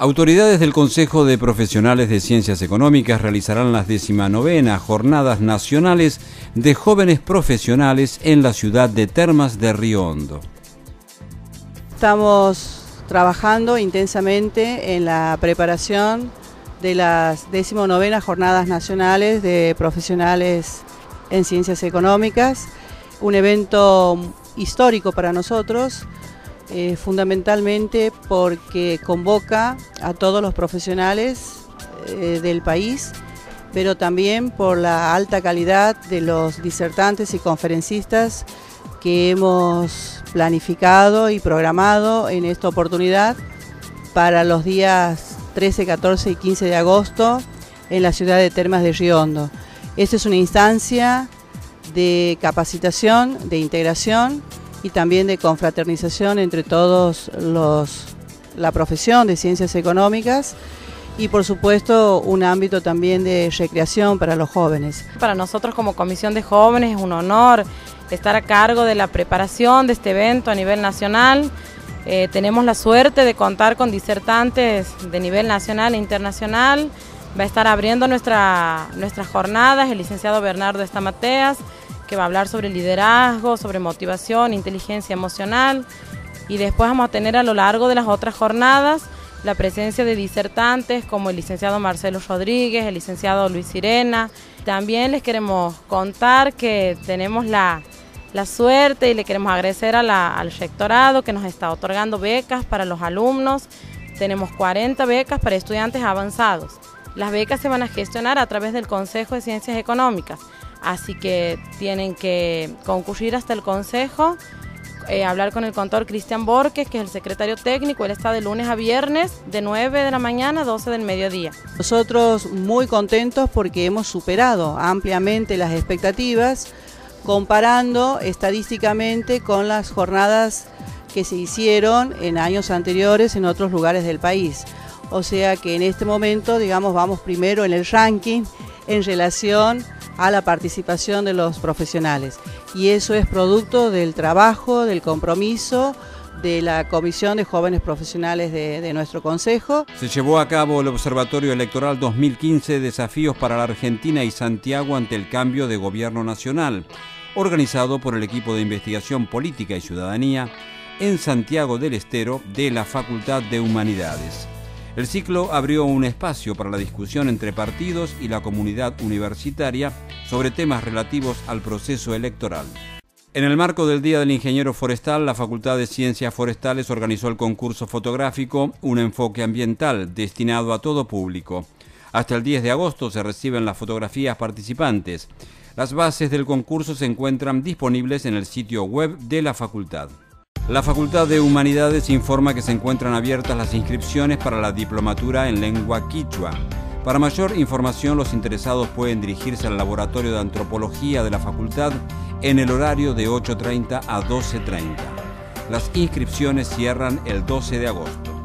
Autoridades del Consejo de Profesionales de Ciencias Económicas realizarán las decimanovenas Jornadas Nacionales de Jóvenes Profesionales en la ciudad de Termas de Río Hondo. Estamos trabajando intensamente en la preparación de las decimonovenas Jornadas Nacionales de Profesionales en Ciencias Económicas, un evento histórico para nosotros eh, fundamentalmente porque convoca a todos los profesionales eh, del país, pero también por la alta calidad de los disertantes y conferencistas que hemos planificado y programado en esta oportunidad para los días 13, 14 y 15 de agosto en la ciudad de Termas de Río Hondo. Esta es una instancia de capacitación, de integración y también de confraternización entre todos los la profesión de ciencias económicas y por supuesto un ámbito también de recreación para los jóvenes. Para nosotros como Comisión de Jóvenes es un honor estar a cargo de la preparación de este evento a nivel nacional. Eh, tenemos la suerte de contar con disertantes de nivel nacional e internacional. Va a estar abriendo nuestra, nuestras jornadas el licenciado Bernardo Estamateas, que va a hablar sobre liderazgo, sobre motivación, inteligencia emocional. Y después vamos a tener a lo largo de las otras jornadas la presencia de disertantes como el licenciado Marcelo Rodríguez, el licenciado Luis Sirena. También les queremos contar que tenemos la, suerte y le queremos agradecer al rectorado que nos está otorgando becas para los alumnos. Tenemos 40 becas para estudiantes avanzados. Las becas se van a gestionar a través del Consejo de Ciencias Económicas así que tienen que concurrir hasta el consejo, eh, hablar con el contador Cristian Borges, que es el secretario técnico, él está de lunes a viernes, de 9 de la mañana a 12 del mediodía. Nosotros muy contentos porque hemos superado ampliamente las expectativas, comparando estadísticamente con las jornadas que se hicieron en años anteriores en otros lugares del país. O sea que en este momento, digamos, vamos primero en el ranking en relación a la participación de los profesionales. Y eso es producto del trabajo, del compromiso de la Comisión de Jóvenes Profesionales de, nuestro Consejo. Se llevó a cabo el Observatorio Electoral 2015 Desafíos para la Argentina y Santiago ante el cambio de gobierno nacional, organizado por el equipo de investigación política y ciudadanía en Santiago del Estero de la Facultad de Humanidades. El ciclo abrió un espacio para la discusión entre partidos y la comunidad universitaria sobre temas relativos al proceso electoral. En el marco del Día del Ingeniero Forestal, la Facultad de Ciencias Forestales organizó el concurso fotográfico Un enfoque ambiental, destinado a todo público. Hasta el 10 de agosto se reciben las fotografías participantes. Las bases del concurso se encuentran disponibles en el sitio web de la facultad. La Facultad de Humanidades informa que se encuentran abiertas las inscripciones para la diplomatura en lengua quichua. Para mayor información, los interesados pueden dirigirse al Laboratorio de Antropología de la Facultad en el horario de 8.30 a 12.30. Las inscripciones cierran el 12 de agosto.